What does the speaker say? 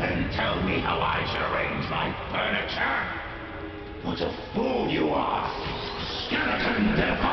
And tell me how I should arrange my furniture? What a fool you are! Skeleton devil!